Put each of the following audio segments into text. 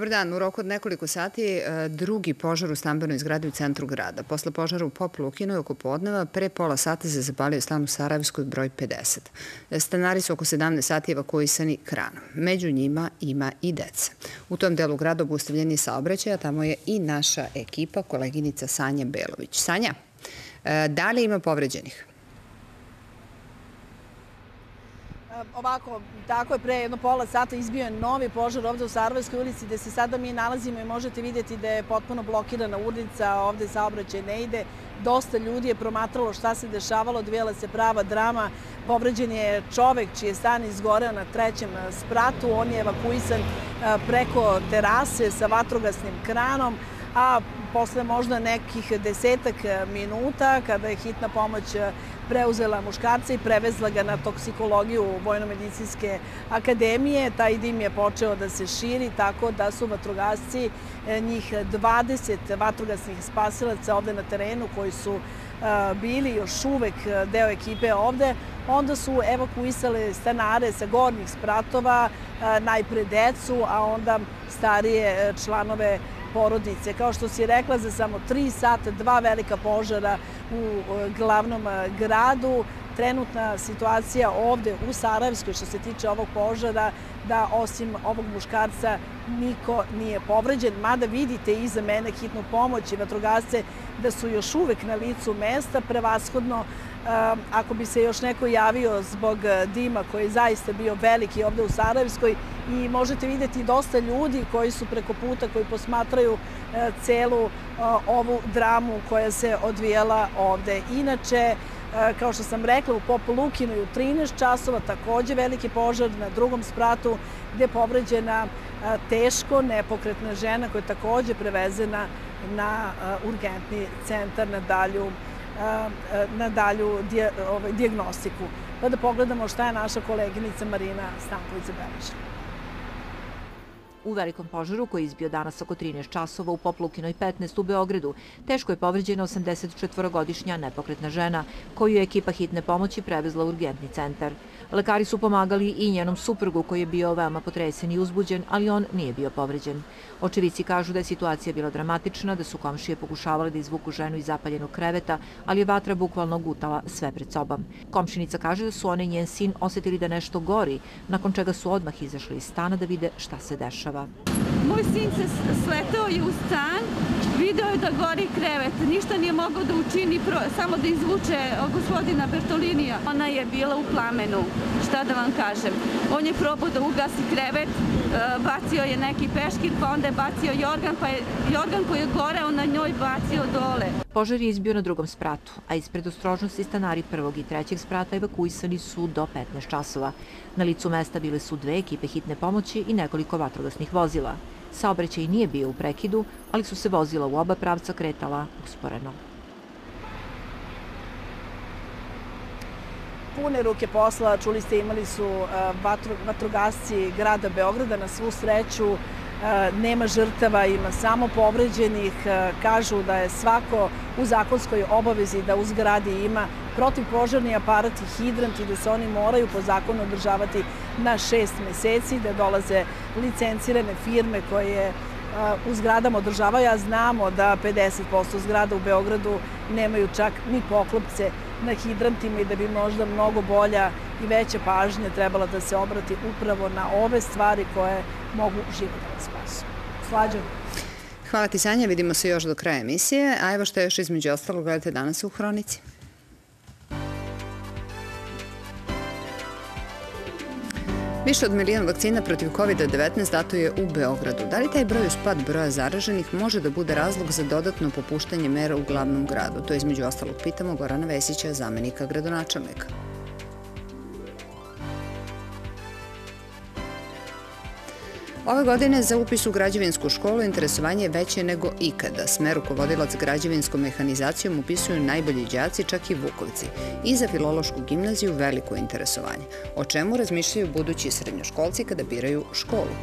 Dobar dan. U roku od nekoliko sati e, drugi požar u stambenoj zgradi u centru grada. Posle požara u Pop Lukinoj oko podneva, pre pola sata se zapalio stan u Sarajevskoj broj 50. Stanari su oko 17 sati evakuisani kranom. Među njima ima i deca. U tom delu grada obustavljen je saobraćaj, a tamo je i naša ekipa, koleginica Sanja Belović. Sanja, e, da li ima povređenih? Ovako, tako je pre jedno pola sata izbio je novi požar ovde u Sarvojskoj ulici gde se sada mi nalazimo i možete vidjeti da je potpuno blokirana ulica, ovde saobraćaj ne ide. Dosta ljudi je promatralo šta se dešavalo, odvijela se prava drama. Povređen je čovek čiji je stan izgoreo na trećem spratu, on je evakuisan preko terase sa vatrogasnim kranom a posle možda nekih desetak minuta, kada je hitna pomoć preuzela muškarca i prevezla ga na toksikologiju Vojno-medicinske akademije. Taj dim je počeo da se širi, tako da su vatrogasci, e, njih 20 vatrogasnih spasilaca ovde na terenu koji su e, bili još uvek deo ekipe ovde, onda su evakuisale stanare sa gornjih spratova, e, najpre decu, a onda starije članove porodice. Kao što si rekla, za samo tri sata dva velika požara u glavnom gradu. Trenutna situacija ovde u Sarajevskoj što se tiče ovog požara, da osim ovog muškarca niko nije povređen, mada vidite iza mene hitnu pomoć i vatrogasce da su još uvek na licu mesta, prevashodno ako bi se još neko javio zbog dima koji je zaista bio veliki ovde u Sarajevskoj i možete videti dosta ljudi koji su preko puta, koji posmatraju e, celu e, ovu dramu koja se odvijela ovde. Inače, e, kao što sam rekla, u Popu Lukinu u 13 časova takođe veliki požar na drugom spratu gde je povređena teško nepokretna žena koja je takođe prevezena na urgentni centar na dalju na dalju ovaj, diagnostiku. Pa da pogledamo šta je naša koleginica Marina Stanković zabeležila. U velikom požaru koji je izbio danas oko 13 časova u Poplukinoj 15 u Beogradu, teško je povređena 84-godišnja nepokretna žena, koju je ekipa hitne pomoći prevezla u urgentni centar. Lekari su pomagali i njenom suprugu koji je bio veoma potresen i uzbuđen, ali on nije bio povređen. Očevici kažu da je situacija bila dramatična, da su komšije pokušavali da izvuku ženu iz zapaljenog kreveta, ali je vatra bukvalno gutala sve pred sobom. Komšinica kaže da su one i njen sin osetili da nešto gori, nakon čega su odmah izašli iz stana da vide šta se dešava. Moj sin se sletao i u stan, video je da gori krevet, ništa nije mogao da učini, samo da izvuče gospodina Bertolinija. Ona je bila u plamenu, šta da vam kažem. On je probao da ugasi krevet, e, bacio je neki peškir, pa onda je bacio jorgan, pa je jorgan koji je goreo na njoj bacio dole. Požar je izbio na drugom spratu, a ispred ostrožnosti stanari prvog i trećeg sprata evakuisani su do 15 časova. Na licu mesta bile su dve ekipe hitne pomoći i nekoliko vatrogasnih vozila. Saobraćaj nije bio u prekidu, ali su se vozila u oba pravca kretala usporeno. Pune ruke posla, čuli ste, imali su vatro, vatrogasci grada Beograda na svu sreću, nema žrtava, ima samo povređenih. Kažu da je svako u zakonskoj obavezi da u zgradi ima protivpožarni aparat i hidrant i da se oni moraju po zakonu održavati na šest meseci, da dolaze licencirane firme koje u zgradama održavaju, a znamo da 50% zgrada u Beogradu nemaju čak ni poklopce na hidrantima i da bi možda mnogo bolja i veća pažnja trebala da se obrati upravo na ove stvari koje mogu život da spasu. Slađam. Hvala ti Sanja, vidimo se još do kraja emisije, a evo što još između ostalog gledate danas u Hronici. Više od milijon vakcina protiv COVID-19 dato je u Beogradu. Da li taj broj uspad broja zaraženih može da bude razlog za dodatno popuštanje mera u glavnom gradu? To između ostalog pitamo Gorana Vesića, zamenika gradonačelnika. Ove godine za upis u građevinsku školu interesovanje je veće nego ikada. Smer rukovodilac građevinskom mehanizacijom upisuju najbolji đaci, čak i Vukovci. I za filološku gimnaziju veliko interesovanje. O čemu razmišljaju budući srednjoškolci kada biraju školu?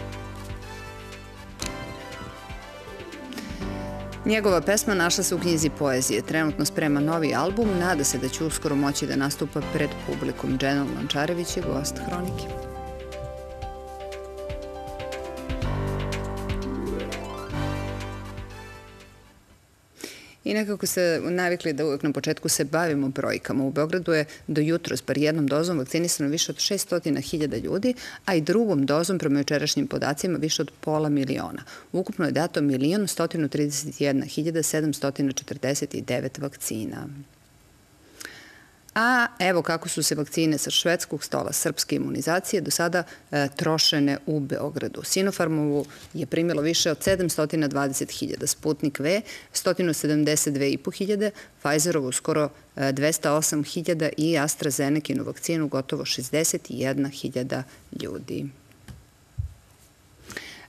Njegova pesma našla se u knjizi poezije. Trenutno sprema novi album, nada se da će uskoro moći da nastupa pred publikom. Dženal Lančarević je gost Hronike. I nekako se navikli da uvek na početku se bavimo brojkama. U Beogradu je do jutro s par jednom dozom vakcinisano više od 600.000 ljudi, a i drugom dozom prema jučerašnjim podacima više od pola miliona. Ukupno je dato 1.131.749 vakcina. A evo kako su se vakcine sa švedskog stola srpske imunizacije do sada e, trošene u Beogradu. Sinopharmovu je primilo više od 720.000, Sputnik V 172.500, Pfizerovu skoro 208.000 e, i AstraZenekinu vakcinu gotovo 61.000 ljudi.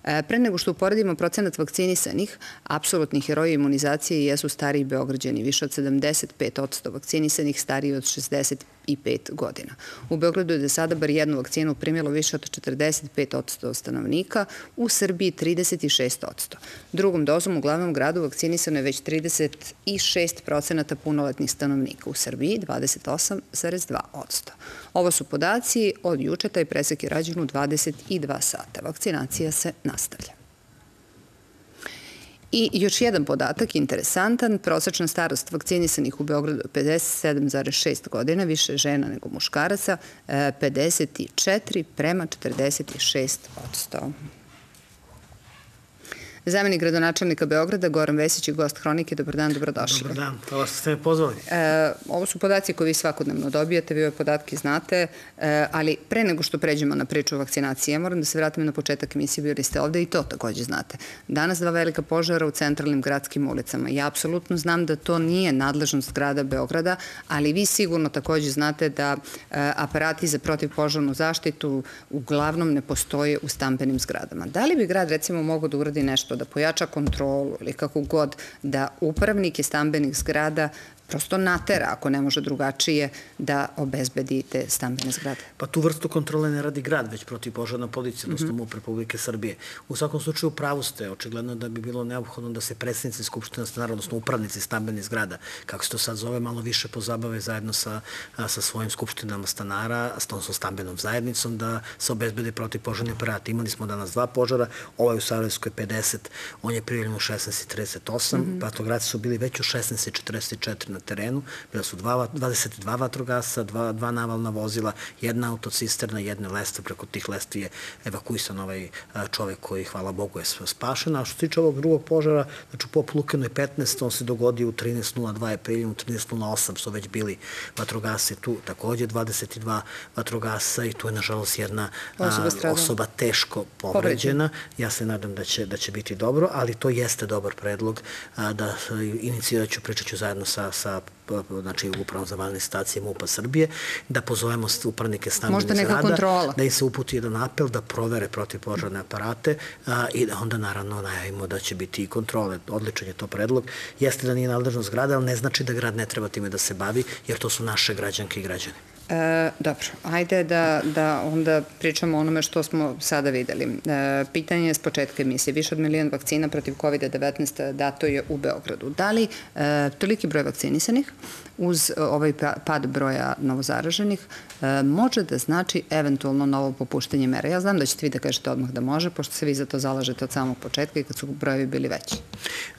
E, pre nego što uporedimo procenat vakcinisanih, apsolutni heroji imunizacije jesu stariji beograđani, više od 75% vakcinisanih stariji od 60 25 godina. U Beogradu je do sada bar jednu vakcinu primjelo više od 45% stanovnika, u Srbiji 36%. Drugom dozom u glavnom gradu vakcinisano je već 36% punoletnih stanovnika, u Srbiji 28,2%. Ovo su podaci od juče, taj presek je rađen u 22 sata. Vakcinacija se nastavlja. I još jedan podatak, interesantan, prosečna starost vakcinisanih u Beogradu je 57,6 godina, više žena nego muškaraca, 54 e, prema 46 odsto. Zamenik gradonačelnika Beograda, Goran Vesić i gost Hronike. Dobar dan, dobrodošli. Dobar dan, hvala što ste me pozvali. E, ovo su podaci koje vi svakodnevno dobijate, vi ove podatke znate, e, ali pre nego što pređemo na priču o vakcinaciji, ja moram da se vratim na početak emisije, bili ste ovde i to takođe znate. Danas dva velika požara u centralnim gradskim ulicama. Ja apsolutno znam da to nije nadležnost grada Beograda, ali vi sigurno takođe znate da e, aparati za protivpožarnu zaštitu uglavnom ne postoje u stambenim zgradama. Da li bi grad recimo mogao da uradi nešto da pojača kontrolu ili kako god, da upravnike stambenih zgrada prosto natera, ako ne može drugačije, da obezbedi te stambene zgrade. Pa tu vrstu kontrole ne radi grad, već protiv požarna policija, odnosno mm -hmm. MUP Republike Srbije. U svakom slučaju pravu ste, očigledno da bi bilo neophodno da se predsednici Skupština stanara, odnosno upravnici stambenih zgrada, kako se to sad zove, malo više pozabave zajedno sa, sa svojim skupštinama stanara, odnosno stambenom zajednicom, da se obezbede protiv požarni aparat. Imali smo danas dva požara, ovaj u Sarajevskoj 50, on je prijavljen u 16.38, mm -hmm. vatrograci su bili već u 16.44 na terenu. Bila su dva, 22 vatrogasa, dva, dva navalna vozila, jedna autocisterna, jedne leste. Preko tih lesti je evakuisan ovaj čovek koji, hvala Bogu, je spašen. A što se tiče ovog drugog požara, znači u Pop Lukenoj 15, on se dogodio u 13.02 je priljen, u 13.08 su već bili vatrogasi tu, takođe 22 vatrogasa i tu je nažalost jedna osoba, teško povređena. Ja se nadam da će, da će biti dobro, ali to jeste dobar predlog a, da inicijaću, ću, pričat ću zajedno sa, sa sa znači upravo za vanne stacije MUPA Srbije, da pozovemo upravnike stambenih zgrada, kontrola. da im se uputi jedan apel da provere protivpožarne aparate a, i da onda naravno najavimo da će biti i kontrole. Odličan je to predlog. Jeste da nije nadležnost grada, ali ne znači da grad ne treba time da se bavi, jer to su naše građanke i građani. E, dobro, ajde da, da onda pričamo o onome što smo sada videli. E, pitanje je s početka emisije. Više od milijon vakcina protiv COVID-19 dato je u Beogradu. Da li e, toliki broj vakcinisanih uz ovaj pa, pad broja novozaraženih e, može da znači eventualno novo popuštanje mera? Ja znam da ćete vi da kažete odmah da može, pošto se vi za to zalažete od samog početka i kad su brojevi bili veći.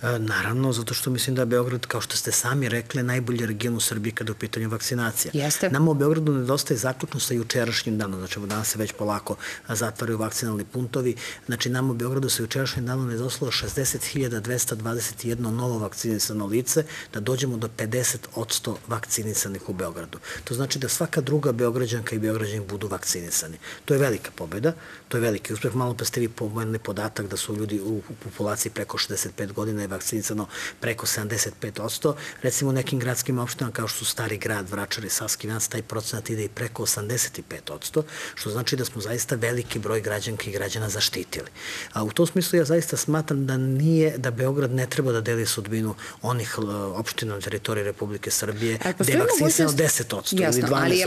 E, naravno, zato što mislim da je Beograd, kao što ste sami rekli, najbolji region u Srbiji kada je u pitanju vakcinacija. Jeste. Nama u Beogradu nedostaje zaključno sa jučerašnjim danom, znači danas se već polako zatvaraju vakcinalni puntovi, znači nama u Beogradu sa jučerašnjim danom nedostalo 60.221 novo vakcinisano lice, da dođemo do 50 100 vakcinisanih u Beogradu. To znači da svaka druga Beograđanka i Beograđanin budu vakcinisani. To je velika pobeda, to je veliki uspeh. Malo pa ste vi pomenuli podatak da su ljudi u, populaciji preko 65 godina je vakcinisano preko 75%. Recimo u nekim gradskim opštinama kao što su Stari grad, Vračar i Saski Vinac, taj procenat ide i preko 85%, što znači da smo zaista veliki broj građanka i građana zaštitili. A u tom smislu ja zaista smatram da nije, da Beograd ne treba da deli sudbinu onih opština na teritoriji Republike Srbije Srbije mogućnost- 10% ili Jasno, 12%. ali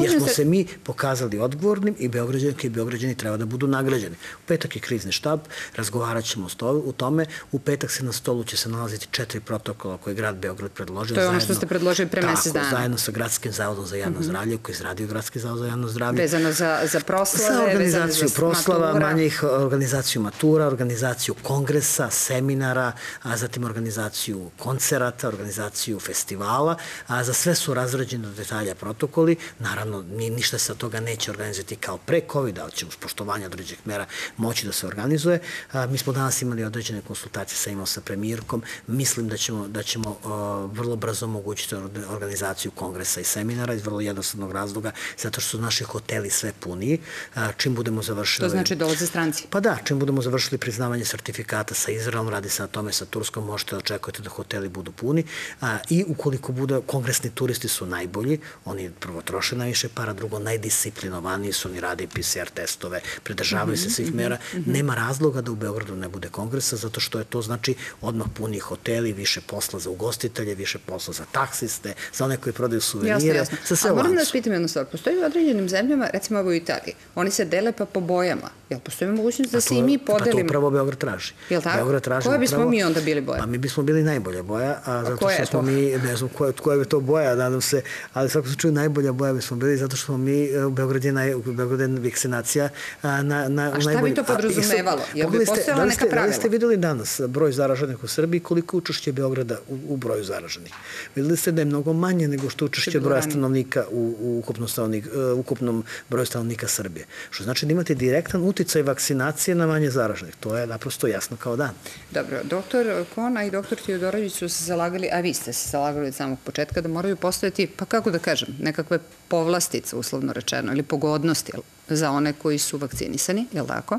Jer smo da- se mi pokazali odgovornim i Beograđanke i Beograđani treba da budu nagrađeni. U petak je krizni štab, razgovarat ćemo u tome. U petak se na stolu će se nalaziti četiri protokola koje je grad Beograd predložio. To je ono što zajedno- ste predložili pre mesec Tako, dana. zajedno sa Gradskim zavodom za javno zdravlje, koji je izradio Gradski zavod za javno zdravlje. Vezano za, za proslave, Za organizaciju za proslava, matura. manjih organizaciju matura, organizaciju kongresa, seminara, a zatim organizaciju koncerata, organizaciju festivala, a za sve su razrađeni do detalja protokoli. Naravno, ni, ništa se od toga neće organizati kao pre COVID-a, ali će uz poštovanje određenih mera moći da se organizuje. A, mi smo danas imali određene konsultacije sa imao sa premijerkom. Mislim da ćemo, da ćemo a, vrlo brzo omogućiti or- organizaciju kongresa i seminara iz vrlo jednostavnog razloga, zato što su naši hoteli sve puniji. A, čim budemo završili... To znači dolaze stranci. Pa da, čim budemo završili priznavanje sertifikata sa Izraelom, radi se na tome sa Turskom, možete da očekujete da hoteli budu puni. A, I ukoliko bude, kongresni turisti su najbolji, oni prvo troše najviše para, drugo najdisciplinovaniji su, oni rade PCR testove, pridržavaju se svih mera. Nema razloga da u Beogradu ne bude kongresa, zato što je to znači odmah puni hoteli, više posla za ugostitelje, više posla za taksiste, za one koji prodaju suvenire, Jasno, jasno. za sve A moram da vas pitam jednu stvar. Postoji u određenim zemljama, recimo ovo u Italiji, oni se dele pa po bojama. Jel postoji mogućnost da se i mi Pa to podelimo? upravo Beograd traži. Jel tako? Beograd traži Koja bismo upravo- mi onda bili boja? Pa mi bismo bili najbolja boja, a zato što smo to? mi, ne znam koja, koja je to boja, nadam se, ali u svakom slučaju najbolja boja bismo bili zato što smo mi e, u Beogradu je, naj, u Beogradu je vakcinacija a, na, na, A šta bi najbolji- to podrazumevalo? Jel bi postojala da neka ste- Da li pravila? ste videli danas broj zaraženih u Srbiji, koliko učešće Beograda u, u broju zaraženih? Videli ste da je mnogo manje nego što učešće broja stanovnika u, u ukupnom, stanovnik, e, ukupnom broju stanovnika Srbije. Što znači da imate direktan uticaj vakcinacije na manje zaraženih. To je naprosto jasno kao dan. Dobro, doktor Kona i doktor Teodorović su se zalagali, a vi ste se zalagali od samog početka da moraju postojati, pa kako da kažem, nekakve povlastice, uslovno rečeno, ili pogodnosti za one koji su vakcinisani, je li tako?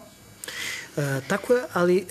E, tako je, ali e,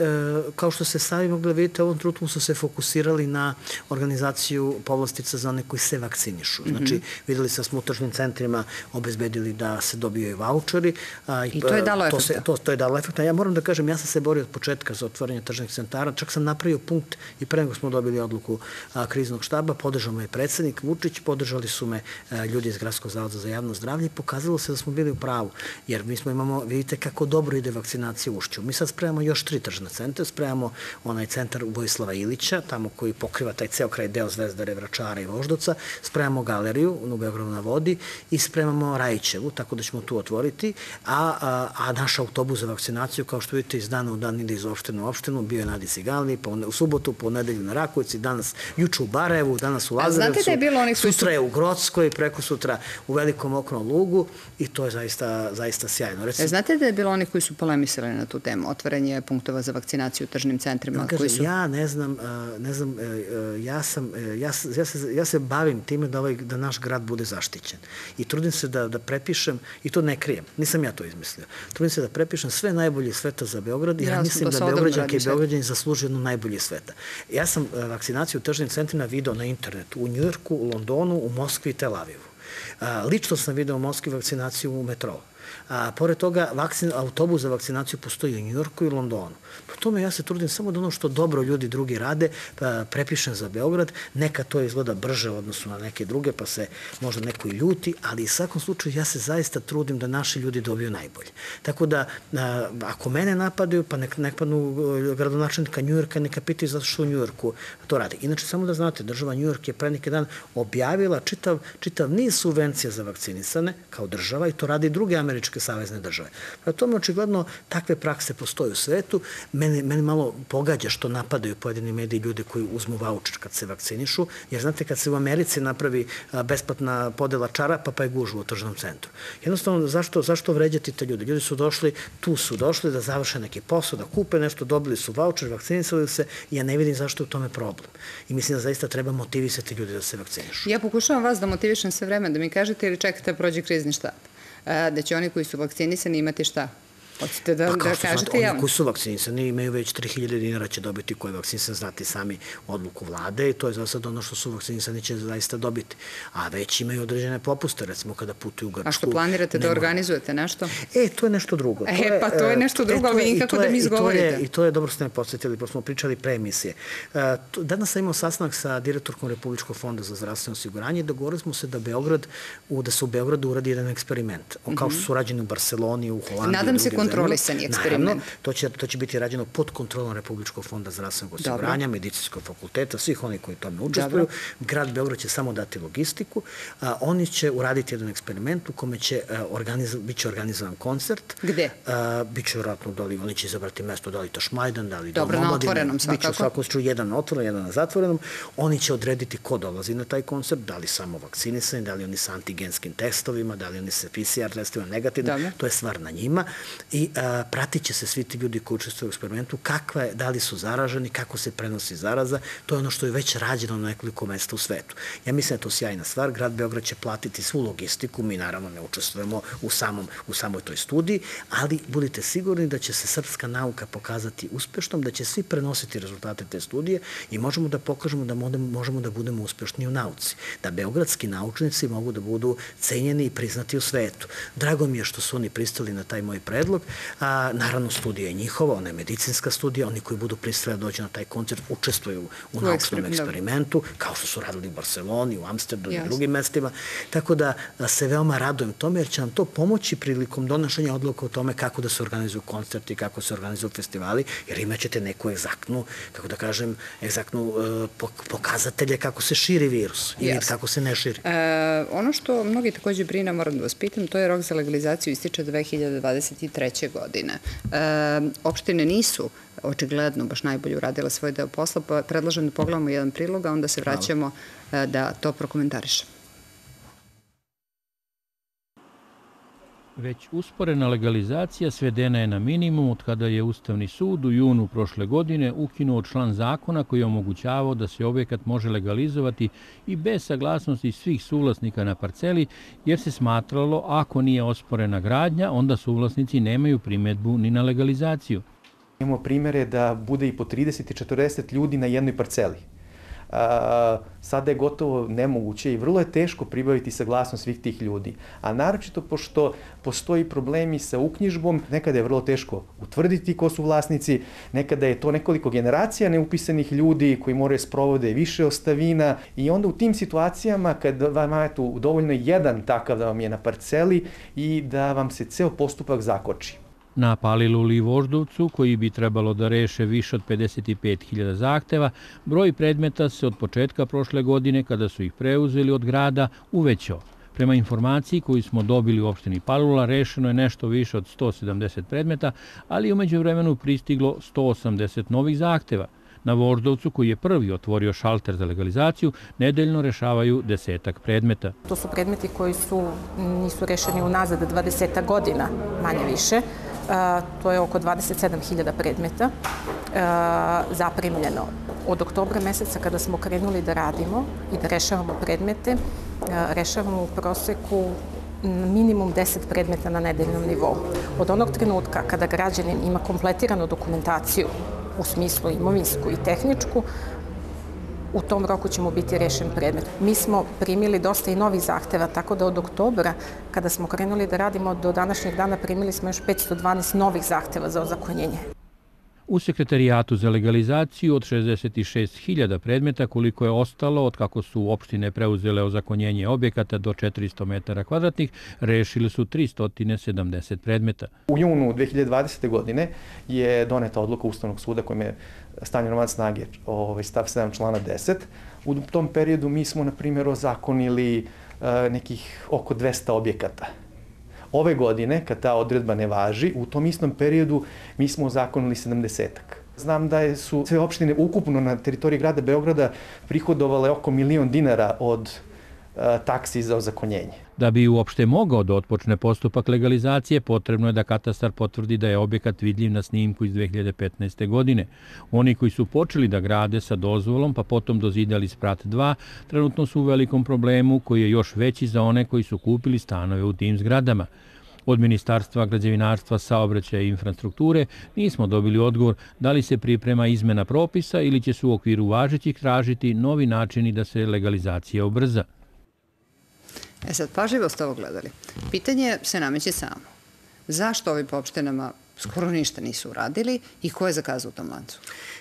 kao što se sami mogli da u ovom trenutku su se fokusirali na organizaciju povlastica za one koji se vakcinišu. Znači, videli se da smo u tržnim centrima obezbedili da se dobijaju voucheri. A, I to je dalo to se, efekta. to, to je dalo efekta. Ja moram da kažem, ja sam se borio od početka za otvaranje tržnih centara, čak sam napravio punkt i pre nego smo dobili odluku a, kriznog štaba, podržao me je predsednik Vučić, podržali su me a, ljudi iz Gradskog zavoda za javno zdravlje i pokazalo se da smo bili u pravu, jer mi smo imamo, vidite kako dobro ide vakcinacija u Ušću. Mi sad spremamo još tri tržna centra, spremamo onaj centar Vojislava Ilića, tamo koji pokriva taj ceo kraj deo Zvezdare, Vračara i Voždovca, spremamo galeriju u Beogradu na vodi i spremamo Rajićevu, tako da ćemo tu otvoriti, a, a, a naš autobus za vakcinaciju, kao što vidite, iz dana u dan ide iz opštine u opštinu, bio je na Disigalni, pa u subotu, po nedelju na Rakovici, danas, juče u Barajevu, danas u Lazarevcu, da je bilo onih koji sutra je u Grocskoj, preko sutra u Velikom oknom lugu i to je zaista, zaista sjajno. E, Recimo, znate da je bilo onih koji su polemisali na tu temu, otvaranje punktova za vakcinaciju u tržnim centrima, kažem, koji su... ja ne znam, a, ne znam, e, e, ja sam, e, ja, ja, se, ja se bavim time da, ovaj, da naš grad bude zaštićen. I trudim se da, da prepišem, i to ne krijem, nisam ja to izmislio, trudim se da prepišem sve najbolje sveta za Beograd, jer Ja ja mislim da Beograđanke i. Beograđani zaslužuju jedno najbolje sveta. Ja sam e, vakcinaciju u tržnim centrima video na internetu, u Njujorku, u Londonu, u Moskvi i Tel Avivu. Lično sam video u Moskvi vakcinaciju u metrou. A, pored toga, autobus za vakcinaciju postoji u Njujorku i Londonu. Po tome ja se trudim samo da ono što dobro ljudi drugi rade, pa prepišem za Beograd, neka to izgleda brže u odnosu na neke druge, pa se možda neko i ljuti, ali u svakom slučaju ja se zaista trudim da naši ljudi dobiju najbolje. Tako da, ako mene napadaju, pa nek, nek padnu e, gradonačelnika Njujorka, neka pitaju zato što u Njujorku to radi. Inače, samo da znate, država Njujork je pre neki dan objavila čitav, čitav niz subvencija za vakcinisane kao država i to radi druge američke savezne države. Pra tome, očigledno, takve prakse postoje u svetu. Mene, mene malo pogađa što napadaju pojedini mediji ljude koji uzmu voucher kad se vakcinišu, jer znate, kad se u Americi napravi besplatna podela čarapa, pa je gužva u tržnom centru. Jednostavno, zašto, zašto vređati te ljude? Ljudi su došli, tu su došli da završe neki posao, da kupe nešto, dobili su voucher, vakcinisali se i ja ne vidim zašto je u tome problem. I mislim da zaista treba motivisati ljude da se vakcinišu. Ja pokušavam vas da motivišem sve vreme, da mi kažete ili čekate da prođe krizni štab. Da će oni koji su vakcinisani imati šta? Hoćete da, pa, da kažete znate, javno? Oni koji su vakcinisani imaju već 3000 dinara će dobiti koji je vakcinisan, znati sami odluku vlade i to je za sad ono što su vakcinisani će zaista dobiti. A već imaju određene popuste, recimo kada putuju u Grčku. A što planirate da organizujete nešto? E, to je nešto drugo. To e, pa to je nešto e, drugo, e, vi nikako da mi izgovorite. I to je, i to je dobro ste me podsjetili, pošto smo pričali pre emisije. E, danas sam imao sastanak sa direktorkom Republičkog fonda za zdravstveno osiguranje i dogovorili smo se da Beograd, u, da se u Beogradu uradi jedan eksperiment, kao što su rađeni u Barceloni, u Holandiji. Nadam se kontrolisani eksperiment. Naravno, to će, to će biti rađeno pod kontrolom Republičkog fonda zdravstvenog osiguranja, medicinskog fakulteta, svih onih koji tome učestvuju. Dobro. Grad Beograd će samo dati logistiku. A, oni će uraditi jedan eksperiment u kome će a, organizo, biće organizovan koncert. Gde? A, biće vjerojatno da li, oni će izabrati mesto, da li to Šmajdan, da li Dobro, na otvorenom svakako. Biće u svakom slučaju jedan na otvorenom, jedan na zatvorenom. Oni će odrediti ko dolazi na taj koncert, da li samo vakcinisani, da li oni sa antigenskim testovima, da li oni sa PCR testovima negativno. Dobro. To je stvar na njima. I a, pratit će se svi ti ljudi koji učestvuju u eksperimentu, kakva je, da li su zaraženi, kako se prenosi zaraza, to je ono što je već rađeno na nekoliko mesta u svetu. Ja mislim da je to sjajna stvar, grad Beograd će platiti svu logistiku, mi naravno ne učestvujemo u, samom, u samoj toj studiji, ali budite sigurni da će se srpska nauka pokazati uspešnom, da će svi prenositi rezultate te studije i možemo da pokažemo da možemo da budemo uspešni u nauci, da beogradski naučnici mogu da budu cenjeni i priznati u svetu. Drago mi je što su oni pristali na taj moj predlog, a, naravno studija je njihova, ona je medicinska studija, oni koji budu pristali da dođu na taj koncert učestvuju u, u naučnom eksperimentu, kao što su radili u Barceloni, u Amsterdamu i drugim mestima. Tako da, da se veoma radujem tome, jer će nam to pomoći prilikom donošenja odluka o tome kako da se organizuju koncerti, kako se organizuju festivali, jer imaćete neku egzaktnu, kako da kažem, egzaktnu uh, pokazatelje kako se širi virus i yes. kako se ne širi. E, ono što mnogi takođe brine, moram da vas pitam, to je rok za legalizaciju ističe 2023. godine. E, opštine nisu očigledno baš najbolje uradila svoj deo posla, pa predlažem da pogledamo jedan prilog, a onda se vraćamo Hvala. da to prokomentarišemo. Već usporena legalizacija svedena je na minimum od kada je Ustavni sud u junu prošle godine ukinuo član zakona koji je omogućavao da se objekat može legalizovati i bez saglasnosti svih suvlasnika na parceli, jer se smatralo ako nije osporena gradnja, onda suvlasnici nemaju primetbu ni na legalizaciju. Imamo primere da bude i po 30 i 40 ljudi na jednoj parceli. Sada je gotovo nemoguće i vrlo je teško pribaviti saglasnost svih tih ljudi. A naročito pošto postoji problemi sa uknjižbom, nekada je vrlo teško utvrditi ko su vlasnici, nekada je to nekoliko generacija neupisanih ljudi koji moraju sprovode više ostavina i onda u tim situacijama kad vam je tu dovoljno jedan takav da vam je na parceli i da vam se ceo postupak zakoči. Na Palilu i Voždovcu, koji bi trebalo da reše više od 55.000 zahteva, broj predmeta se od početka prošle godine, kada su ih preuzeli od grada, uvećao. Prema informaciji koju smo dobili u opštini Palula, rešeno je nešto više od 170 predmeta, ali umeđu vremenu pristiglo 180 novih zahteva. Na Voždovcu, koji je prvi otvorio šalter za legalizaciju, nedeljno rešavaju desetak predmeta. To su predmeti koji su, nisu rešeni unazad 20 godina, manje više to je oko 27.000 predmeta zaprimljeno. Od oktobra meseca kada smo krenuli da radimo i da rešavamo predmete, rešavamo u proseku minimum 10 predmeta na nedeljnom nivou. Od onog trenutka kada građanin ima kompletiranu dokumentaciju u smislu imovinsku i tehničku, u tom roku ćemo biti rešen predmet. Mi smo primili dosta i novih zahteva, tako da od oktobra, kada smo krenuli da radimo, do današnjeg dana primili smo još 512 novih zahteva za ozakonjenje. U sekretarijatu za legalizaciju od 66.000 predmeta koliko je ostalo od kako su opštine preuzele ozakonjenje objekata do 400 metara kvadratnih, rešili su 370 predmeta. U junu 2020. godine je doneta odluka Ustavnog suda kojim je stanju van snage ovaj, stav 7 člana 10. U tom periodu mi smo, na primjer, ozakonili uh, nekih oko 200 objekata. Ove godine, kad ta odredba ne važi, u tom istom periodu mi smo ozakonili 70-ak. Znam da su sve opštine ukupno na teritoriji grada Beograda prihodovale oko milion dinara od taksi za ozakonjenje. Da bi uopšte mogao da otpočne postupak legalizacije, potrebno je da katastar potvrdi da je objekat vidljiv na snimku iz 2015. godine. Oni koji su počeli da grade sa dozvolom, pa potom dozidali sprat 2, trenutno su u velikom problemu koji je još veći za one koji su kupili stanove u tim zgradama. Od Ministarstva građevinarstva, saobraćaja i infrastrukture nismo dobili odgovor da li se priprema izmena propisa ili će se u okviru važećih tražiti novi načini da se legalizacija obrza. E sad, pažljivo ste ovo gledali. Pitanje se nameće samo. Zašto ovi po opštinama skoro ništa nisu uradili i ko je zakazao u tom lancu?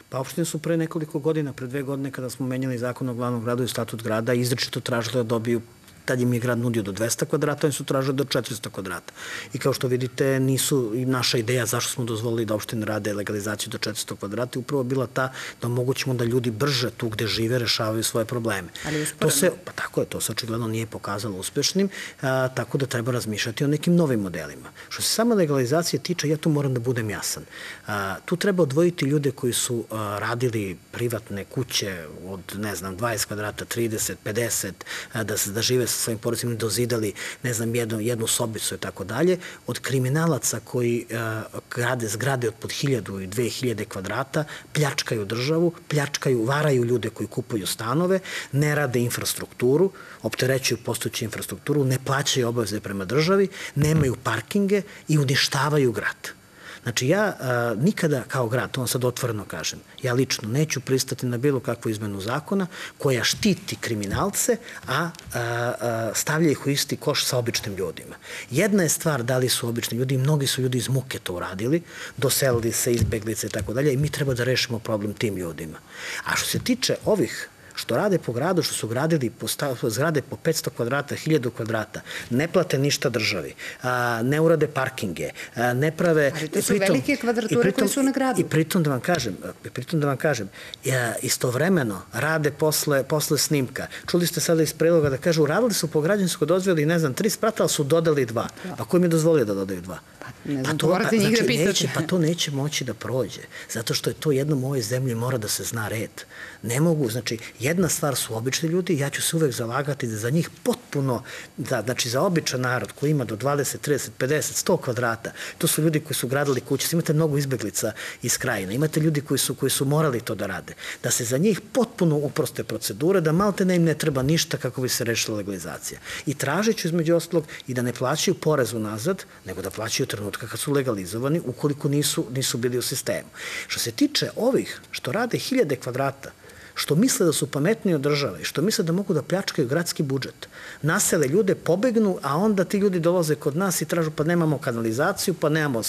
Pa opštine su pre nekoliko godina, pre dve godine kada smo menjali zakon o glavnom gradu i statut grada, izrečito tražile da dobiju tad im je grad nudio do 200 kvadrata, oni su tražili do 400 kvadrata. I kao što vidite, nisu i naša ideja zašto smo dozvolili da opštine rade legalizaciju do 400 kvadrata, upravo bila ta da omogućimo da ljudi brže tu gde žive rešavaju svoje probleme. Ali usporedno. To se, pa tako je, to se očigledno nije pokazalo uspešnim, a, tako da treba razmišljati o nekim novim modelima. Što se sama legalizacije tiče, ja tu moram da budem jasan. A, tu treba odvojiti ljude koji su a, radili privatne kuće od, ne znam, 20 kvadrata, 30, 50, a, da, se, da žive sa svojim porodicima dozidali, ne znam, jednu, jednu sobicu i tako dalje, od kriminalaca koji uh, grade zgrade od pod 1000 i 2000 kvadrata, pljačkaju državu, pljačkaju, varaju ljude koji kupuju stanove, ne rade infrastrukturu, opterećuju postojuću infrastrukturu, ne plaćaju obaveze prema državi, nemaju parkinge i uništavaju grad. Znači ja a, nikada kao grad, to vam sad otvoreno kažem, ja lično neću pristati na bilo kakvu izmenu zakona koja štiti kriminalce, a, a, a stavlja ih u isti koš sa običnim ljudima. Jedna je stvar da li su obični ljudi, mnogi su ljudi iz muke to uradili, doselili se, izbeglice i tako dalje i mi treba da rešimo problem tim ljudima. A što se tiče ovih što rade po gradu, što su gradili po zgrade po 500 kvadrata, 1000 kvadrata, ne plate ništa državi, a, ne urade parkinge, a, ne prave... Ali to su pritom, velike kvadrature pritom, koje su na gradu. I pritom da vam kažem, pritom da vam kažem, ja, istovremeno rade posle, posle snimka. Čuli ste sada iz predloga da kažu, uradili su po građanskoj dozvoli, ne znam, tri sprata, ali su dodali dva. Da. A ko im je dozvolio da dodaju dva? Pa, ne znam, pa to, pa, znači, da. Neće, pa to neće moći da prođe, zato što je to jednom u ovoj zemlji mora da se zna red. Ne mogu, znači, jedna stvar su obični ljudi, ja ću se uvek zalagati da za njih potpuno, da, znači za običan narod koji ima do 20, 30, 50, 100 kvadrata, to su ljudi koji su gradili kuće, imate mnogo izbeglica iz krajina, imate ljudi koji su, koji su morali to da rade, da se za njih potpuno uproste procedure, da malte ne im ne treba ništa kako bi se rešila legalizacija. I tražit ću između ostalog i da ne plaćaju porez unazad, nego da plaćaju trenutka kad su legalizovani ukoliko nisu, nisu bili u sistemu. Što se tiče ovih što rade hiljade kvadrata, što misle da su pametniji od države što misle da mogu da pljačkaju gradski budžet. Nasele ljude, pobegnu, a onda ti ljudi dolaze kod nas i tražu pa nemamo kanalizaciju, pa nemamo,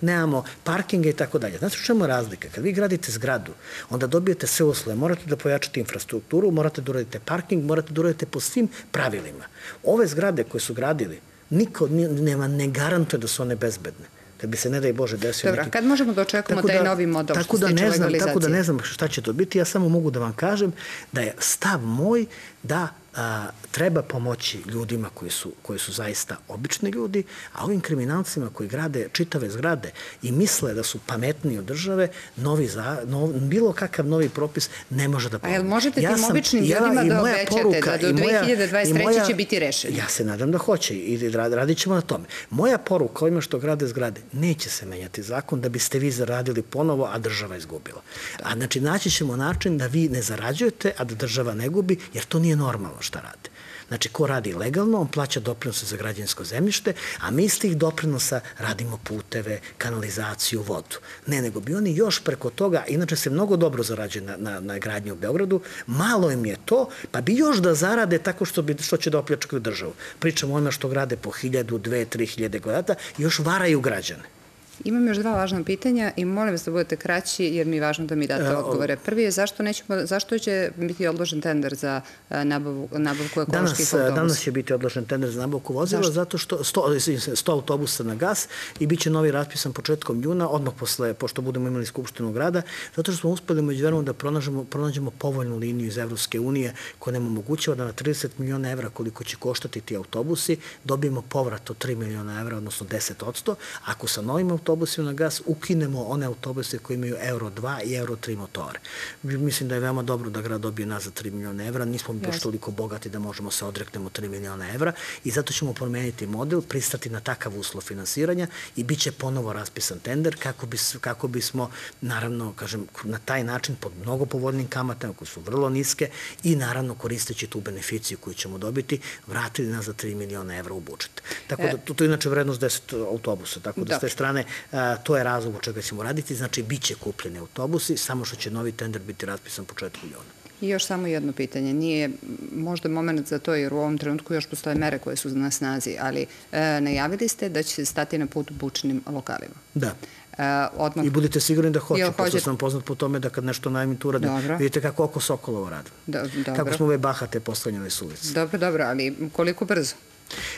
nemamo parkinge i tako dalje. Znate u čemu je razlika? Kad vi gradite zgradu, onda dobijete sve uslove. Morate da pojačate infrastrukturu, morate da uradite parking, morate da uradite po svim pravilima. Ove zgrade koje su gradili, niko nema, ne garantuje da su one bezbedne kad bi se ne daj Bože desio Dobro, neki... kad možemo da očekujemo taj da, novi model tako da ne znam, Tako da ne znam šta će to biti, ja samo mogu da vam kažem da je stav moj da a, treba pomoći ljudima koji su, koji su zaista obični ljudi, a ovim kriminalcima koji grade čitave zgrade i misle da su pametniji od države, novi za, nov, bilo kakav novi propis ne može da pomoći. A jel možete ja tim sam, običnim ljudima ja, da obećate poruka, da do 2023. Moja, će biti rešeni? Ja se nadam da hoće i radit ćemo na tome. Moja poruka ovima što grade zgrade, neće se menjati zakon da biste vi zaradili ponovo, a država izgubila. A znači naći ćemo način da vi ne zarađujete, a da država ne gubi, jer to nije normalno šta rade. Znači, ko radi legalno, on plaća doprinose za građansko zemljište, a mi iz tih doprinosa radimo puteve, kanalizaciju, vodu. Ne, nego bi oni još preko toga, inače se mnogo dobro zarađuje na, na, na gradnji u Beogradu, malo im je to, pa bi još da zarade tako što, bi, što će da opljačkaju državu. Pričamo o što grade po hiljadu, dve, tri hiljade kvadrata, još varaju građane. Imam još dva važna pitanja i molim vas da budete kraći jer mi je važno da mi date e, odgovore. Prvi je zašto, nećemo, zašto će biti odložen tender za e, nabavu, nabavku ekoloških danas, autobusa? Danas će biti odložen tender za nabavku vozila zašto? zato što 100, 100 autobusa na gas i bit će novi raspisan početkom juna, odmah posle, pošto budemo imali Skupštinu grada, zato što smo uspeli među vremom da pronađemo, pronađemo povoljnu liniju iz Evropske unije koja nam omogućava da na 30 miliona evra koliko će koštati ti autobusi dobijemo povrat od 3 miliona evra, odnosno 10 odsto. Ako sa novim autobusom autobusima na gas ukinemo one autobuse koji imaju Euro 2 i Euro 3 motore. Mislim da je veoma dobro da grad dobije nazad 3 miliona evra, nismo baš toliko bogati da možemo se odreknemo 3 miliona evra i zato ćemo promeniti model, pristati na takav uslov finansiranja i bit će ponovo raspisan tender kako, bi, kako bismo, naravno, kažem, na taj način pod mnogo povoljnim kamatama koje su vrlo niske i naravno koristeći tu beneficiju koju ćemo dobiti, vratili nazad 3 miliona evra u budžet. Tako da, e. to, to je inače vrednost 10 autobusa, tako da s te strane to je razlog u čega ćemo raditi, znači bit će kupljeni autobusi, samo što će novi tender biti raspisan početku juna. I još samo jedno pitanje. Nije možda moment za to, jer u ovom trenutku još postoje mere koje su na snazi, ali e, najavili ste da će se stati na put bučnim lokalima. Da. E, odmah... I budite sigurni da hoće, pošto hoće... sam poznat po tome da kad nešto najmi tu dobro. vidite kako oko Sokolova radi. Do, dobro. Kako smo ove bahate poslanjali s ulici. Dobro, dobro, ali koliko brzo?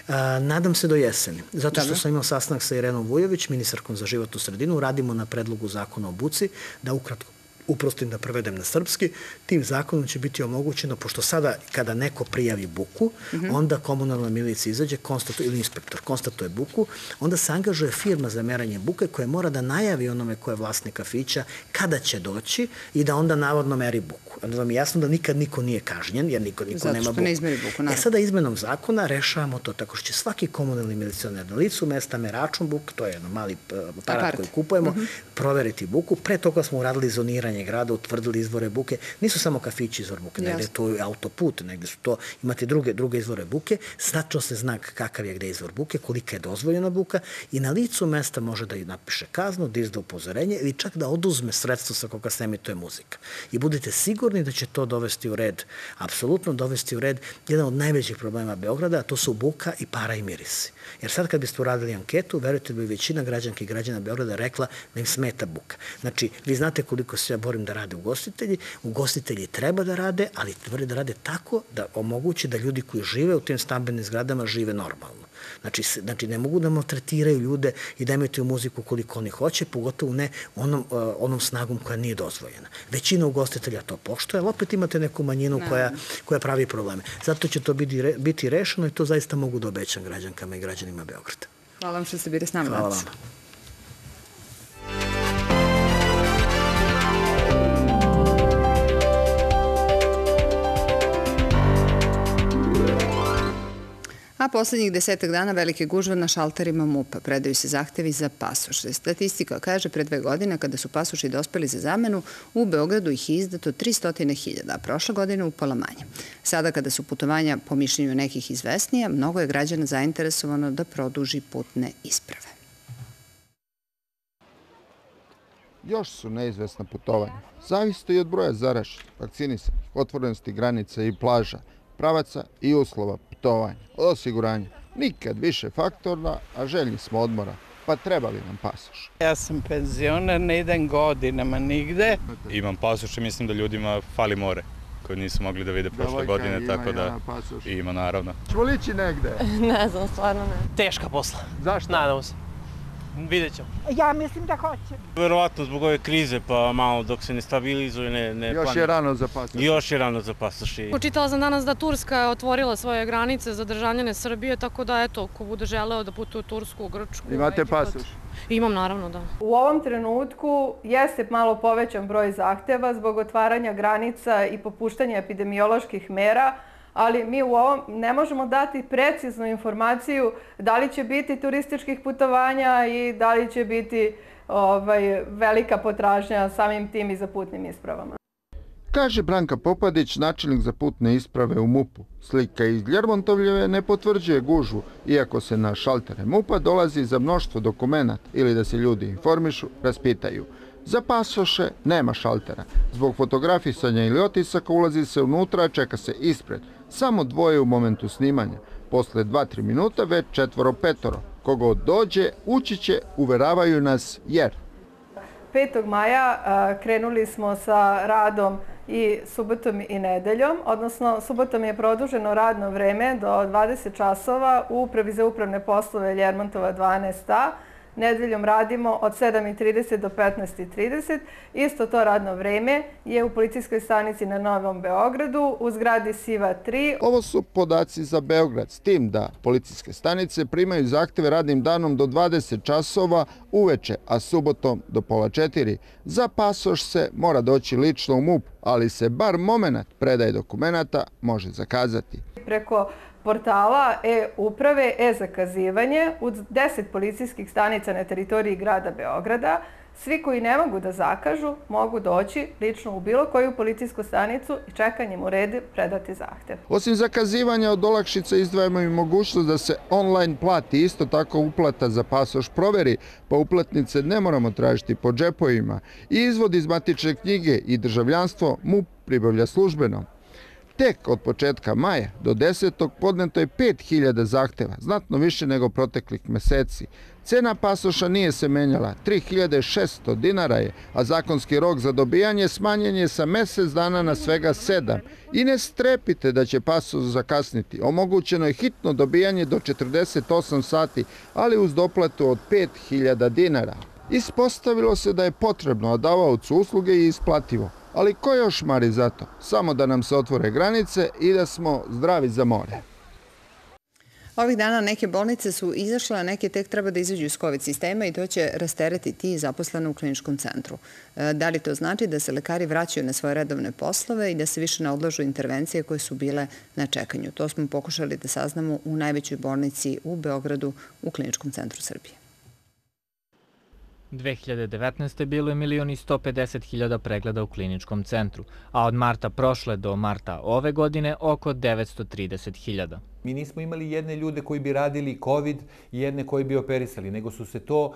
A, nadam se do jeseni, zato što sam imao sastanak sa Irenom Vujović, ministarkom za životnu sredinu, radimo na predlogu zakona o buci, da ukratko uprostim da prevedem na srpski, tim zakonom će biti omogućeno, pošto sada kada neko prijavi buku, mm -hmm. onda komunalna milicija izađe, konstatuje, ili inspektor konstatuje buku, onda se angažuje firma za meranje buke koja mora da najavi onome ko je vlasnik kafića kada će doći i da onda navodno meri buku. Onda vam je jasno da nikad niko nije kažnjen, jer niko, niko Zato nema buku. ne izmeri buku, naravno. E sada izmenom zakona rešavamo to tako što će svaki komunalni milicioner na licu mesta meračom buk, to je jedan mali aparat Apart. koji kupujemo, mm -hmm. proveriti buku. Pre toga smo uradili zoniranje planiranje grada utvrdili izvore buke. Nisu samo kafići izvor buke, negde je to autoput, negde su to, imate druge, druge izvore buke, snačno se zna kakav je gde izvor buke, kolika je dozvoljena buka i na licu mesta može da napiše kaznu, da izda upozorenje ili čak da oduzme sredstvo sa koga se emituje muzika. I budite sigurni da će to dovesti u red, apsolutno dovesti u red jedan od najvećih problema Beograda, a to su buka i para i mirisi. Jer sad kad biste uradili anketu, verujte da bi većina građanki i građana Beograda rekla da im smeta buka. Znači, vi znate koliko se borim da rade ugostitelji, ugostitelji treba da rade, ali treba da rade tako da omogući da ljudi koji žive u tim stambenim zgradama žive normalno. Znači, znači ne mogu da maltretiraju ljude i da imaju muziku koliko oni hoće, pogotovo ne onom, uh, onom snagom koja nije dozvoljena. Većina ugostitelja to poštoje, ali opet imate neku manjinu koja, koja pravi probleme. Zato će to biti, biti rešeno i to zaista mogu da obećam građankama i građanima Beograda. Hvala vam što ste bili s nama. Hvala vam. A poslednjih desetak dana velike gužve na šalterima MUPA predaju se zahtevi za pasoše. Statistika kaže pre dve godine kada su pasoši dospeli za zamenu, u Beogradu ih je izdato 300.000, a prošle godine upola manje. Sada kada su putovanja po mišljenju nekih izvesnija, mnogo je građana zainteresovano da produži putne isprave. Još su neizvesna putovanja. Zavisto i od broja zarašenih, vakcinisanih, otvorenosti granica i plaža, pravaca i uslova putovanja, od osiguranja. Nikad više faktorna, a željni smo odmora, pa treba li nam pasoš? Ja sam penzioner, ne idem godinama nigde. Imam pasoš i mislim da ljudima fali more koji nisu mogli da vide prošle godine, ima, tako da ima naravno. Čemo lići negde? ne znam, stvarno ne. Teška posla. Zašto? Nadamo se. Vidjet ćemo. Ja mislim da hoće. Verovatno zbog ove krize, pa malo dok se ne stabilizuje, ne, ne Još je rano za pasoš. Još je rano za pasoš. Učitala sam danas da Turska je otvorila svoje granice za državljane Srbije, tako da eto, ko bude želeo da putuje u Tursku, u Grčku... Imate pasoš? Imam, naravno, da. U ovom trenutku jeste malo povećan broj zahteva zbog otvaranja granica i popuštanja epidemioloških mera, ali mi u ovom ne možemo dati preciznu informaciju da li će biti turističkih putovanja i da li će biti ovaj, velika potražnja samim tim i za putnim ispravama. Kaže Branka Popadić, načelnik za putne isprave u MUP-u. Slika iz Ljermontovljeve ne potvrđuje gužvu, iako se na šaltere MUP-a dolazi za mnoštvo dokumenata ili da se ljudi informišu, raspitaju. Za pasoše nema šaltera. Zbog fotografisanja ili otisaka ulazi se unutra, čeka se ispred. Samo dvoje u momentu snimanja. Posle 2-3 minuta već četvoro petoro. Kogo dođe, ući će, uveravaju nas jer. 5. maja krenuli smo sa radom i subotom i nedeljom, odnosno subotom je produženo radno vreme do 20 časova u Upravi za upravne poslove Ljermontova 12a, nedeljom radimo od 7.30 do 15.30. Isto to radno vreme je u policijskoj stanici na Novom Beogradu u zgradi Siva 3. Ovo su podaci za Beograd, s tim da policijske stanice primaju zahteve radnim danom do 20 časova uveče, a subotom do pola četiri. Za pasoš se mora doći lično u MUP, ali se bar moment predaje dokumenta može zakazati. Preko portala e-uprave, e-zakazivanje u 10 policijskih stanica na teritoriji grada Beograda. Svi koji ne mogu da zakažu mogu doći lično u bilo koju policijsku stanicu i čekanjem u redi predati zahtev. Osim zakazivanja od olakšica izdvajamo i mogućnost da se online plati. Isto tako uplata za pasoš proveri, pa uplatnice ne moramo tražiti po džepovima. I izvod iz matične knjige i državljanstvo MUP pribavlja službeno. Tek od početka maja do 10. podneto je 5000 zahteva, znatno više nego proteklih meseci. Cena pasoša nije se menjala, 3600 dinara je, a zakonski rok za dobijanje smanjen je sa mesec dana na svega 7. I ne strepite da će pasoš zakasniti. Omogućeno je hitno dobijanje do 48 sati, ali uz doplatu od 5000 dinara. Ispostavilo se da je potrebno, a davaocu usluge je isplativo. Ali ko još mari za to? Samo da nam se otvore granice i da smo zdravi za more. Ovih dana neke bolnice su izašle, a neke tek treba da izađu iz COVID sistema i to će rasteretiti zaposlene u kliničkom centru. E, da li to znači da se lekari vraćaju na svoje redovne poslove i da se više ne odlažu intervencije koje su bile na čekanju? To smo pokušali da saznamo u najvećoj bolnici u Beogradu u kliničkom centru Srbije. 2019. bilo je milion i 150 hiljada pregleda u kliničkom centru, a od marta prošle do marta ove godine oko 930 hiljada. Mi nismo imali jedne ljude koji bi radili COVID i jedne koji bi operisali, nego su se to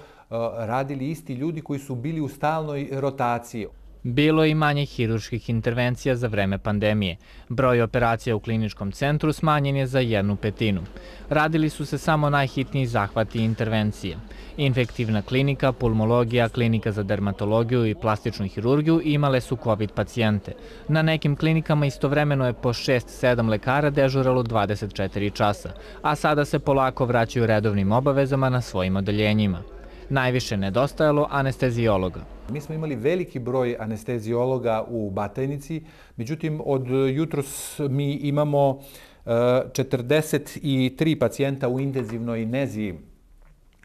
radili isti ljudi koji su bili u stalnoj rotaciji. Bilo je i manje hiruških intervencija za vreme pandemije. Broj operacija u kliničkom centru smanjen je za jednu petinu. Radili su se samo najhitniji zahvati i intervencije. Infektivna klinika, pulmologija, klinika za dermatologiju i plastičnu hirurgiju imale su COVID pacijente. Na nekim klinikama istovremeno je po 6-7 lekara dežuralo 24 časa, a sada se polako vraćaju redovnim obavezama na svojim odeljenjima. Najviše nedostajalo anestezijologa. Mi smo imali veliki broj anestezijologa u Batajnici, međutim od jutros mi imamo 43 e, pacijenta u intenzivnoj nezi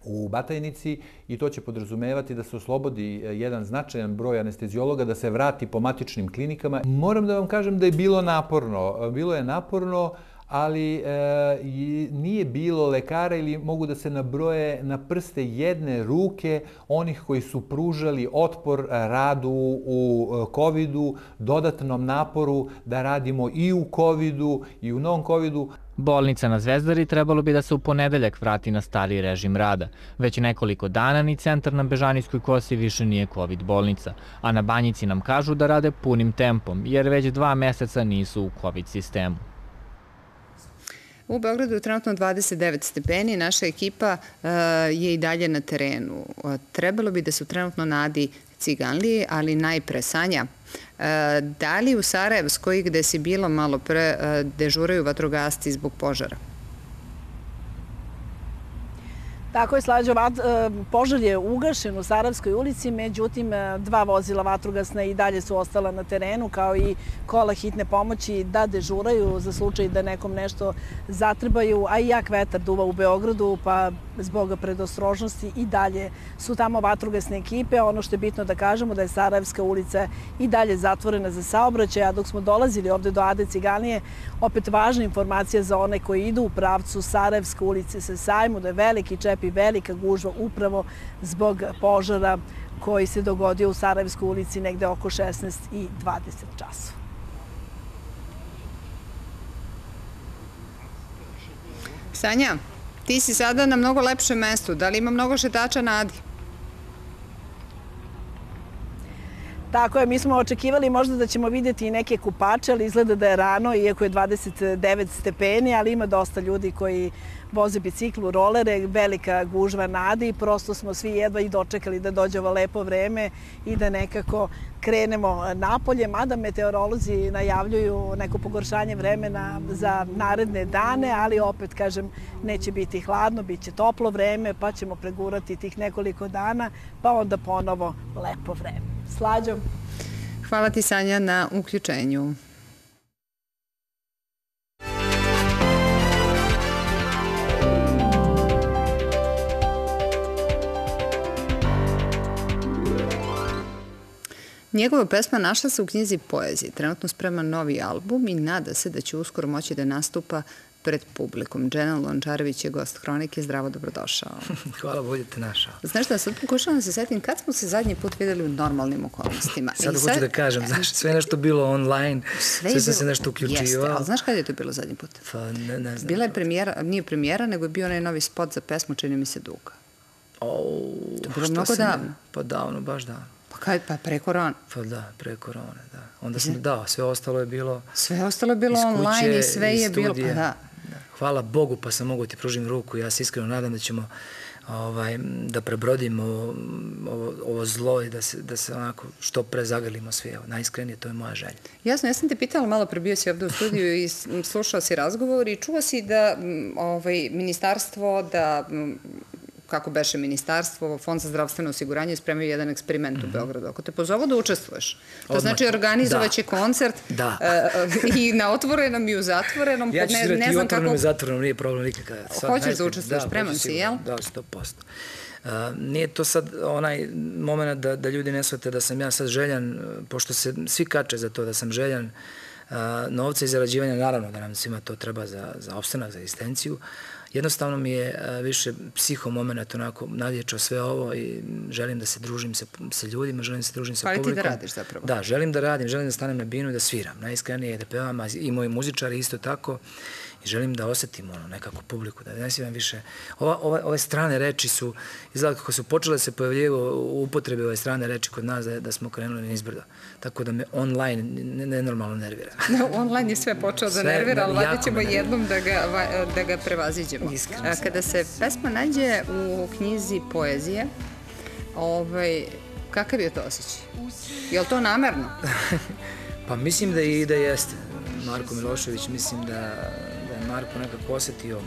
u Batajnici i to će podrazumevati da se oslobodi e, jedan značajan broj anestezijologa da se vrati po matičnim klinikama. Moram da vam kažem da je bilo naporno. Bilo je naporno ali e, nije bilo lekara ili mogu da se nabroje na prste jedne ruke onih koji su pružali otpor radu u COVID-u, dodatnom naporu da radimo i u COVID-u i u novom COVID-u. Bolnica na Zvezdari trebalo bi da se u ponedeljak vrati na stari režim rada. Već nekoliko dana ni centar na Bežanijskoj kosi više nije COVID bolnica, a na Banjici nam kažu da rade punim tempom, jer već dva meseca nisu u COVID sistemu. U Beogradu je trenutno 29 stepeni, naša ekipa uh, je i dalje na terenu. Uh, trebalo bi da su trenutno nadi ciganlije, ali najpre Sanja. Uh, da li u Sarajevskoj, gde si bilo malo pre, dežuraju vatrogasci zbog požara? Tako je, Slađo, e, požar je ugašen u Saravskoj ulici, međutim, e, dva vozila vatrogasna i dalje su ostala na terenu, kao i kola hitne pomoći da dežuraju za slučaj da nekom nešto zatrebaju, a i jak vetar duva u Beogradu, pa zbog predostrožnosti i dalje su tamo vatrogasne ekipe. Ono što je bitno da kažemo da je Sarajevska ulica i dalje zatvorena za saobraćaj, a dok smo dolazili ovde do Ade Ciganije, opet važna informacija za one koji idu u pravcu Sarajevske ulice sa sajmu, da je veliki čep i velika gužva upravo zbog požara koji se dogodio u Sarajevskoj ulici negde oko 16 i 20 časova. Sanja, ti si sada na mnogo lepšem mestu. Da li ima mnogo šetača na Adi? Tako je, mi smo očekivali možda da ćemo vidjeti i neke kupače, ali izgleda da je rano, iako je 29 stepeni, ali ima dosta ljudi koji voze biciklu, rolere, velika gužva nadi i prosto smo svi jedva i dočekali da dođe ovo lepo vreme i da nekako krenemo napolje, mada meteorolozi najavljuju neko pogoršanje vremena za naredne dane, ali opet, kažem, neće biti hladno, bit će toplo vreme, pa ćemo pregurati tih nekoliko dana, pa onda ponovo lepo vreme. Slađom. Hvala ti, Sanja, na uključenju. Njegova pesma našla se u knjizi poezije. Trenutno sprema novi album i nada se da će uskoro moći da nastupa pred publikom. Dženan Lončarević je gost Hronike. Zdravo, dobrodošao. Hvala, bolje te našao. Znaš da, sad pokušavam da se setim, kad smo se zadnji put videli u normalnim okolnostima? Sad hoću da kažem, znaš, sve nešto bilo online, sve, sve sam se nešto uključivao. Jeste, ali znaš kada je to bilo zadnji put? Pa, ne, ne znam. Bila je premijera, nije premijera, nego je bio onaj novi spot za pesmu, čini mi se duga. O, to je bilo mnogo davno. Pa davno, baš davno. Pa kaj, pa pre korone? Pa da, pre korone, da. Onda sam, da, sve ostalo je bilo... Sve ostalo je bilo online i sve je bilo, pa da. Hvala Bogu pa sam mogu ti pružim ruku. Ja se iskreno nadam da ćemo ovaj, da prebrodimo ovo, ovo zlo i da se, da se onako što pre zagrlimo svi. Evo, najiskrenije, to je moja želja. Jasno, ja sam te pitala malo pre, bio si ovde u studiju i slušao si razgovor i čuo si da ovaj, ministarstvo, da kako beše ministarstvo, Fond za zdravstveno osiguranje spremaju jedan eksperiment mm -hmm. u mhm. Beogradu. Ako te pozovu da učestvuješ, to Odmah. znači organizovaće da. koncert da. Uh, i na otvorenom i u zatvorenom. Ja ću ne, ne i otvorenom i zatvorenom, nije problem nikakav. Hoćeš da učestvuješ, da, si, jel? Da, 100%. Uh, nije to sad onaj moment da, da ljudi ne shvate da sam ja sad željan, pošto se svi kače za to da sam željan uh, novca i zarađivanja, naravno da nam svima to treba za, za opstanak, za existenciju, jednostavno mi je više psihomoment onako nadječao sve ovo i želim da se družim sa, sa ljudima, želim da se družim sa pa publikom. Pa ti da radiš zapravo. Da, želim da radim, želim da stanem na binu i da sviram. Najiskrenije da pevam, a i moji muzičari isto tako i želim da osetim ono, nekako publiku, da ne sviram više. Ova, ove, ove strane reči su, izgleda kako su počele se pojavljivo upotrebe ove strane reči kod nas da, da smo krenuli na izbrdo. Tako da me online nenormalno ne, nervira. Da, online je sve počeo da nervira, ali valjda ćemo jednom da ga, da ga prevaziđemo. Iskreno. Kada se pesma nađe u knjizi poezije, ovaj, kakav je to osjećaj? Je li to namerno? pa mislim da i da jeste. Marko Milošević, mislim da Marko nekako osetio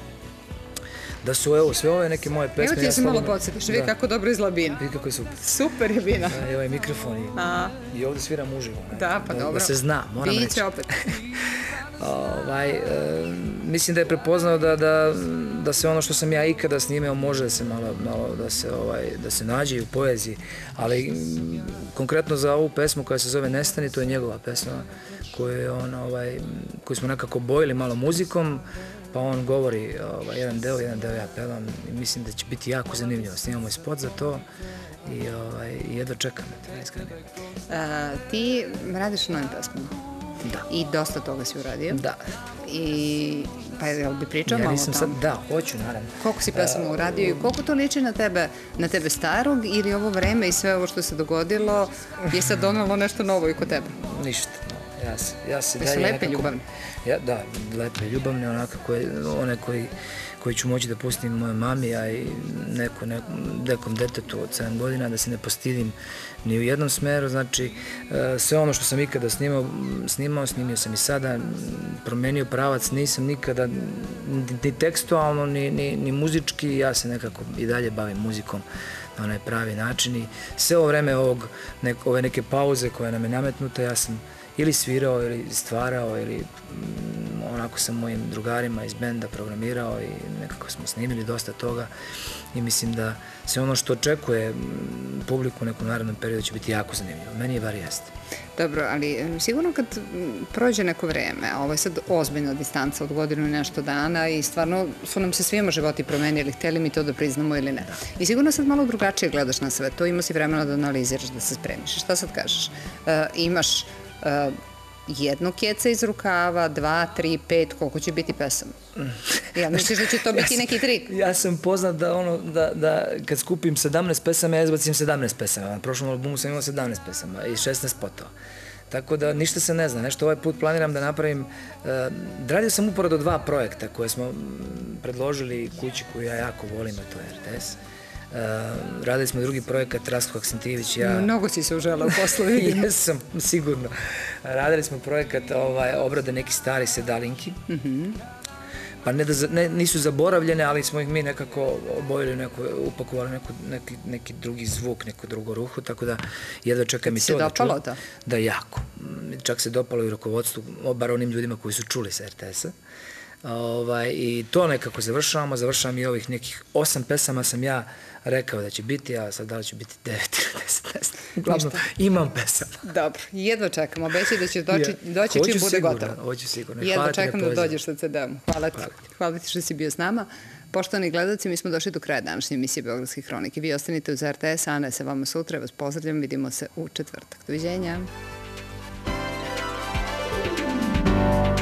da su evo sve ove neke moje pesme. Evo ti ja se malo podsjetiš, vidi da. kako dobro izgleda bina. Vidi kako je super. Super je bina. Da, i ovaj mikrofon i, A. i ovde sviram uživo. Ne? Da, pa da, dobro. Da se zna, moram Biće reći. Biće opet. ovaj, e, mislim da je prepoznao da, da, da se ono što sam ja ikada snimeo može da se malo, malo da se, ovaj, da se nađe u poeziji, ali m, konkretno za ovu pesmu koja se zove Nestani, to je njegova pesma koju, je on, ovaj, koju smo nekako bojili malo muzikom, pa on govori ovaj, jedan deo, jedan deo ja pevam i mislim da će biti jako zanimljivo. Snimamo i spot za to i ovaj, jedva čekam, eto, iskreno. ti radiš novim pesmama? Da. I dosta toga si uradio? Da. I pa jel bi pričao ja malo nisam sad, da, hoću, naravno. Koliko si pesama uradio i koliko to liči na tebe, na tebe starog ili ovo vreme i sve ovo što se dogodilo je sad donalo nešto novo i kod tebe? Ništa, Ja se, ja se dalje... lepe nekako, ljubavne? Ja, da, lepe ljubavne, onaka koje, one koji, koji ću moći da pustim moje mami, a i neko, neko, nekom detetu od 7 godina, da se ne postidim ni u jednom smeru, znači e, sve ono što sam ikada snimao, snimao, snimio sam i sada, promenio pravac, nisam nikada ni tekstualno, ni, ni, ni muzički, ja se nekako i dalje bavim muzikom na onaj pravi način i sve ovo vreme ovog, nek, ove neke pauze koja nam je nametnuta, ja sam ili svirao ili stvarao ili mm, onako sa mojim drugarima iz benda programirao i nekako smo snimili dosta toga i mislim da sve ono što očekuje mm, publiku u nekom narednom periodu će biti jako zanimljivo. Meni je bar jeste. Dobro, ali sigurno kad prođe neko vreme, ovo je sad ozbiljna distanca od godinu i nešto dana i stvarno su nam se svima životi promenili, hteli mi to da priznamo ili ne. Da. I sigurno sad malo drugačije gledaš na sve to, ima si vremena da analiziraš, da se spremiš. Šta sad kažeš? E, imaš uh, jedno keca iz rukava, dva, tri, pet, koliko će biti pesama? Ja misliš da će to biti ja neki trik? Ja sam poznat da ono, da, da kad skupim 17 pesama, ja izbacim 17 pesama. Na prošlom albumu sam imao 17 pesama i 16 spotova. Tako da ništa se ne zna. Nešto ovaj put planiram da napravim. Uh, radio sam uporado dva projekta koje smo predložili kući koju ja jako volim, a to je RTS. Uh, radili smo drugi projekat Rastko Aksentijević ja. Mnogo si se užela u poslu, vidim. Jesam, sigurno. Radili smo projekat ovaj, obrade neki stari sedalinki. Mm -hmm. Pa ne da ne, nisu zaboravljene, ali smo ih mi nekako obojili, neko, upakovali neku, neki, neki drugi zvuk, neko drugo ruhu, tako da jedva čekam i to da čujem. Da, da, jako. Čak se dopalo i rukovodstvu, bar onim ljudima koji su čuli sa RTS-a. Ovaj, I to nekako završavamo, završavam i ovih nekih osam pesama sam ja rekao da će biti, a sad da li će biti 9 ili 10, ne znam. Imam pesama. Dobro, jedva čekam, obećaj da će doći, ja, doći čim bude gotovo. Hoću sigurno, jedva Hvala čekam da dođeš sa CD-om. Hvala ti. Hvala. Hvala ti što si bio s nama. Poštovani gledalci, mi smo došli do kraja današnje emisije Beogradske hronike. Vi ostanite uz RTS, Ana je sa vama sutra, vas pozdravljam, vidimo se u četvrtak. Doviđenja. you.